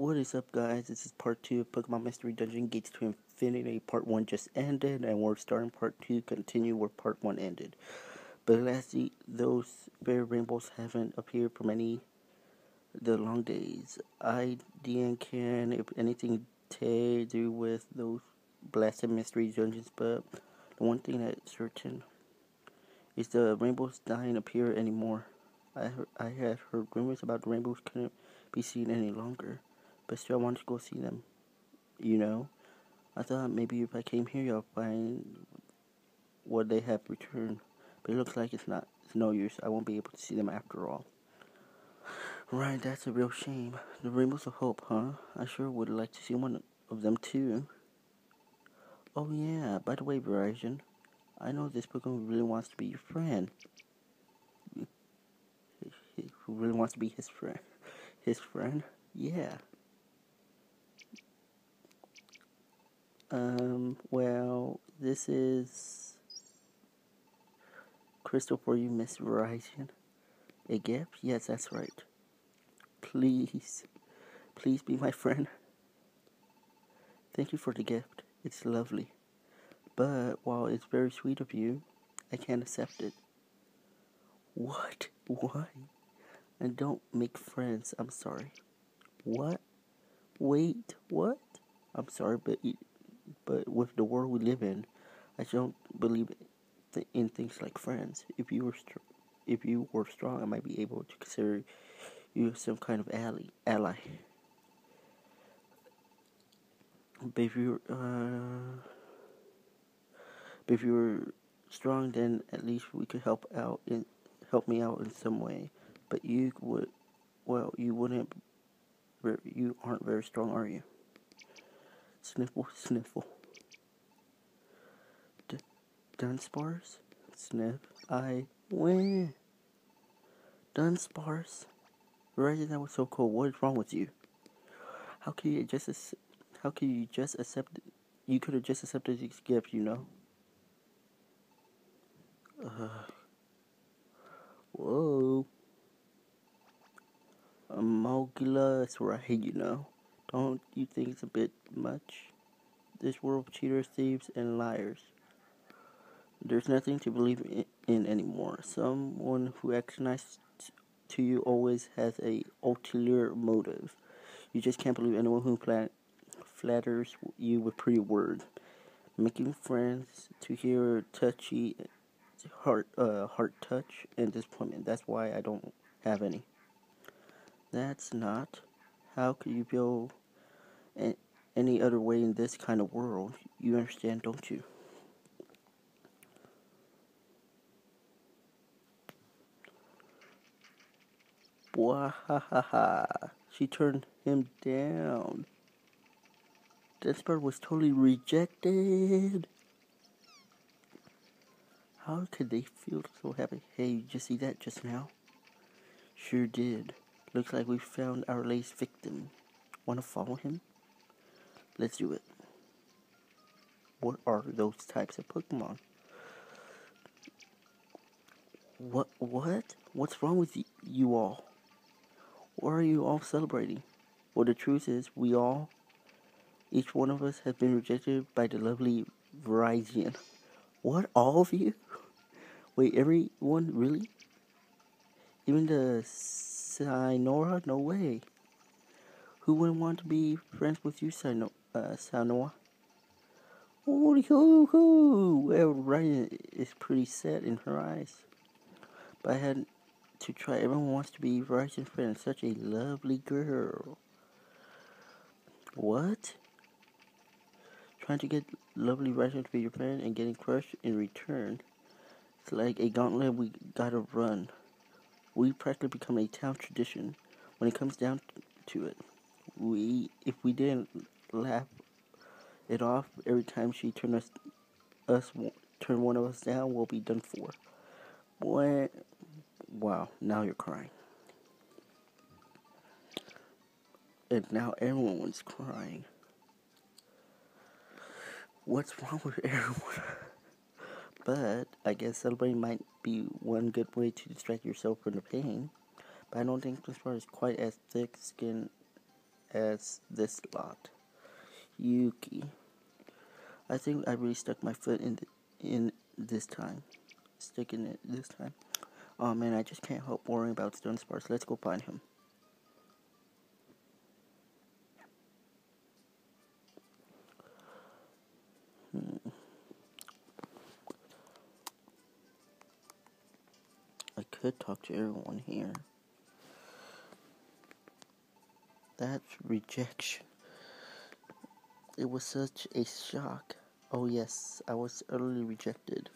What is up, guys? This is part two of Pokemon Mystery Dungeon Gates to Infinity. Part one just ended, and we're starting part two, continue where part one ended. But lastly, those fair rainbows haven't appeared for many the long days. I, Dean, can, if anything, to do with those blasted mystery dungeons, but the one thing that's certain is the rainbows don't appear anymore. I I had heard rumors about the rainbows couldn't be seen any longer but still I wanted to go see them. You know, I thought maybe if I came here, I'll find what they have returned. But it looks like it's not. It's no use. I won't be able to see them after all. Right, that's a real shame. The Rainbows of Hope, huh? I sure would like to see one of them too. Oh yeah, by the way, Virizion, I know this Pokemon really wants to be your friend. He really wants to be his friend. His friend? Yeah. Um, well, this is Crystal for you, Miss Virizion. A gift? Yes, that's right. Please, please be my friend. Thank you for the gift. It's lovely. But while it's very sweet of you, I can't accept it. What? Why? And don't make friends. I'm sorry. What? Wait, what? I'm sorry, but but with the world we live in, I don't believe in things like friends. If you were str- if you were strong, I might be able to consider you some kind of ally. Ally. But if you uh, but if you were strong, then at least we could help out in help me out in some way. But you would, well, you wouldn't. You aren't very strong, are you? Sniffle, sniffle. Dunsparce? Sniff. I win. Dunsparce? Right, that was so cool. What is wrong with you? How can you just how can you just accept you could have just accepted this gift, you know? Uh, whoa. Emolga right, you know. Don't you think it's a bit much? This world of cheaters, thieves, and liars. There's nothing to believe in anymore. Someone who acts nice to you always has a ulterior motive. You just can't believe anyone who flatters you with pretty words. Making friends to hear touchy heart uh, heart touch and disappointment. That's why I don't have any. That's not. How could you feel any other way in this kind of world? You understand, don't you? Wahahaha. She turned him down. This bird was totally rejected. How could they feel so happy? Hey, you just see that just now? Sure did. Looks like we found our latest victim. Wanna follow him? Let's do it. What are those types of Pokemon? What? What? What's wrong with you all? Why are you all celebrating? Well, the truth is, we all, each one of us, has been rejected by the lovely Virizion. What? All of you? Wait, everyone? Really? Even the Sinora? No way. Who wouldn't want to be friends with you, Sino- uh, Sanoa? Holy hoo hoo! Well, Ryan is pretty set in her eyes. But I had to try. Everyone wants to be Virizion's friend. Such a lovely girl. What? Trying to get lovely Virizion to be your friend and getting crushed in return. It's like a gauntlet we gotta run. We practically become a town tradition when it comes down to it. We, if we didn't laugh it off every time she turned us, us turn one of us down, we'll be done for. Boy, Wow, now you're crying. And now everyone's crying. What's wrong with everyone? but I guess celebrating might be one good way to distract yourself from the pain. But I don't think this part is quite as thick skinned as this lot. Yuki. I think I really stuck my foot in in this time. Sticking it this time. Oh man, I just can't help worrying about Stone Sparks. Let's go find him. Hmm. I could talk to everyone here. That's rejection. It was such a shock. Oh yes, I was utterly rejected.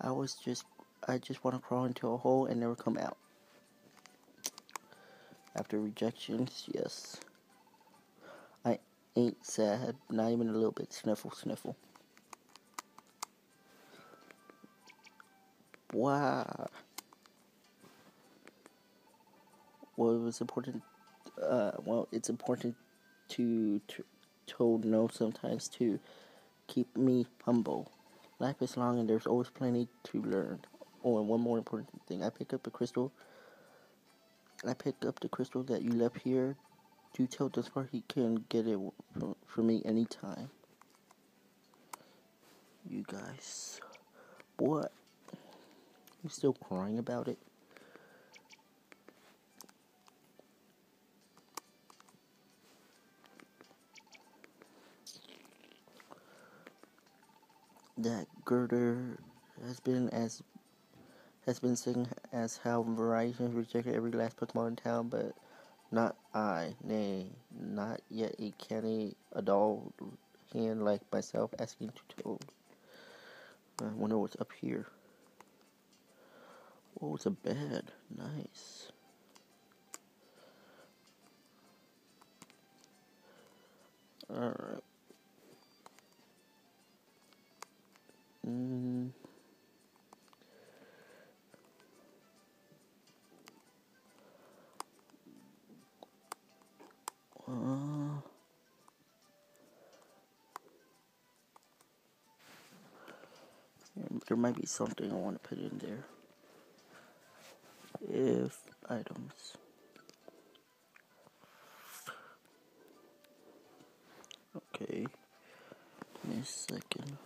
I was just, I just want to crawl into a hole and never come out. After rejections, yes. I ain't sad, not even a little bit. Sniffle, sniffle. Wow. Well, it was important. Uh, well, it's important to, to told no sometimes to keep me humble. Life is long and there's always plenty to learn. Oh, and one more important thing. I pick up the crystal. I pick up the crystal that you left here. Do tell Dunsparce he can get it from, from me anytime. You guys. What? You still crying about it? That Girder has been as has been seen as how Virizion rejected every last Pokemon in town, but not I, nay, not yet a canny adult hand like myself asking to Toad. I wonder what's up here. Oh, it's a bed. Nice. Alright. There might be something I want to put in there. If items. Okay. Give me a second.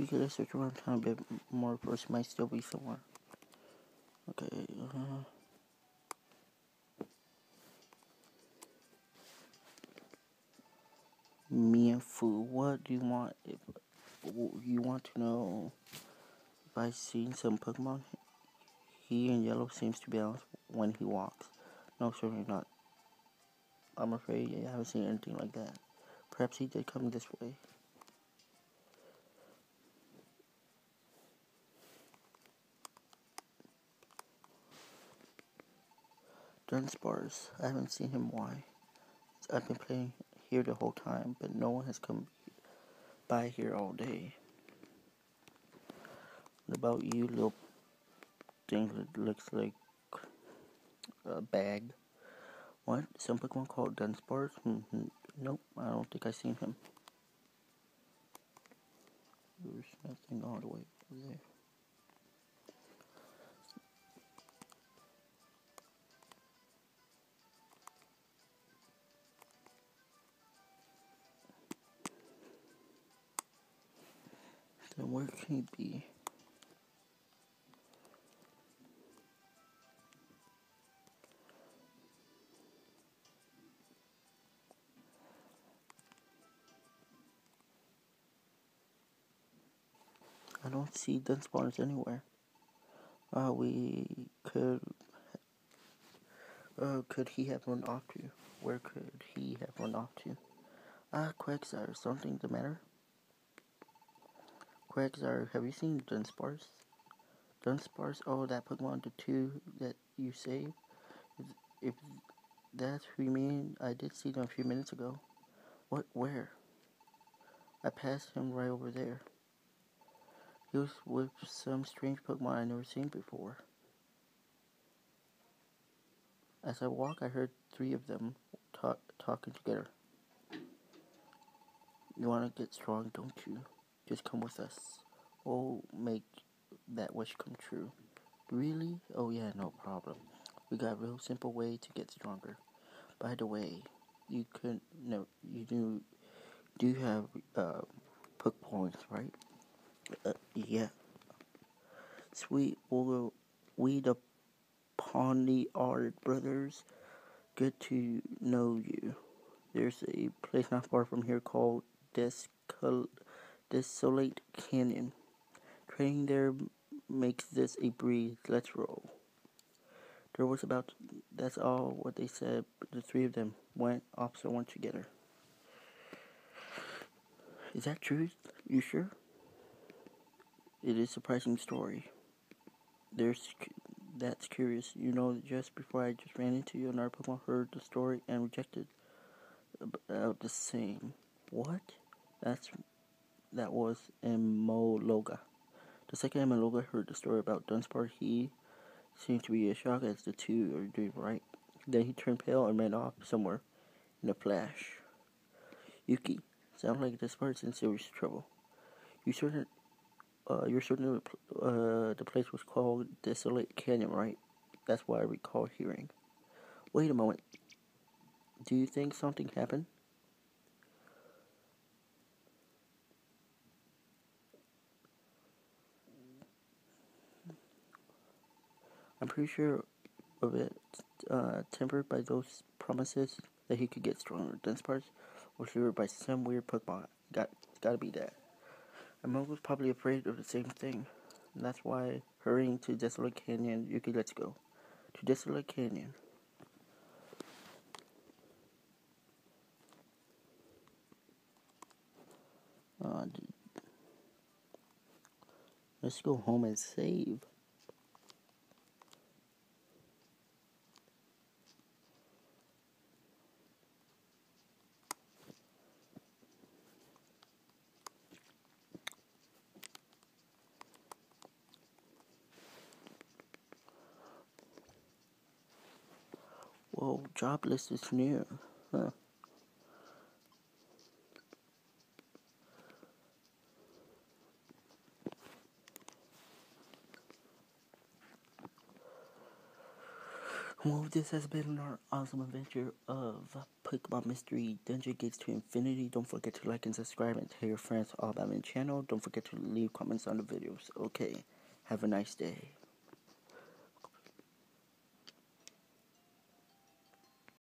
You could search around town a bit more first, might still be somewhere. Okay, uh, Mienfoo, what do you want? If you want to know if I've seen some Pokemon, he in yellow seems to balance when he walks. No, certainly not. I'm afraid I haven't seen anything like that. Perhaps he did come this way. Dunsparce. I haven't seen him why. I've been playing here the whole time, but no one has come by here all day. What about you, little thing that looks like a bag? What? Some Pokemon called Dunsparce? Mm -hmm. Nope, I don't think I've seen him. There's nothing all the way over there. Where can he be? I don't see Dunsparce anywhere. Uh, we could. Uh, could he have run off to? Where could he have run off to? Ah, Quagsire, something the matter? Quagsire, have you seen Dunsparce? Dunsparce, oh, that Pokemon, the two that you saved? If that's who you mean, I did see them a few minutes ago. What, where? I passed him right over there. He was with some strange Pokemon I'd never seen before. As I walked, I heard three of them talk, talking together. You want to get strong, don't you? Just come with us. We'll make that wish come true. Really? Oh yeah, no problem. We got a real simple way to get stronger. By the way, you could no, you do do have uh, Poke points, right? Uh, yeah. Sweet, well, we the Pawniard brothers. Good to know you. There's a place not far from here called Descol Desolate Canyon. Training there makes this a breeze. Let's roll. There was about, that's all what they said, but the three of them went opposite one together. Is that true? You sure? It is a surprising story. There's that's curious. You know, just before I just ran into you, another Pokemon heard the story and rejected about the same. What? That's that was Emolga. The second Emolga heard the story about Dunsparce, he seemed to be as shocked as the two are doing right. Then he turned pale and ran off somewhere in a flash. Yuki, sounds like this part's in serious trouble. You certain uh, you're certain uh, the place was called Desolate Canyon, right? That's what I recall hearing. Wait a moment. Do you think something happened? I'm pretty sure of it, uh, tempered by those promises that he could get stronger. Dunsparce or feared by some weird Pokemon. Got, gotta be that. Amon was probably afraid of the same thing. And that's why, hurrying to Desolate Canyon, Yuki, let's go. To Desolate Canyon. Uh, let's go home and save. Whoa, jobless is new. Huh. Well, this has been our awesome adventure of Pokemon Mystery Dungeon Gates to Infinity. Don't forget to like and subscribe and tell your friends all about my channel. Don't forget to leave comments on the videos. Okay, have a nice day.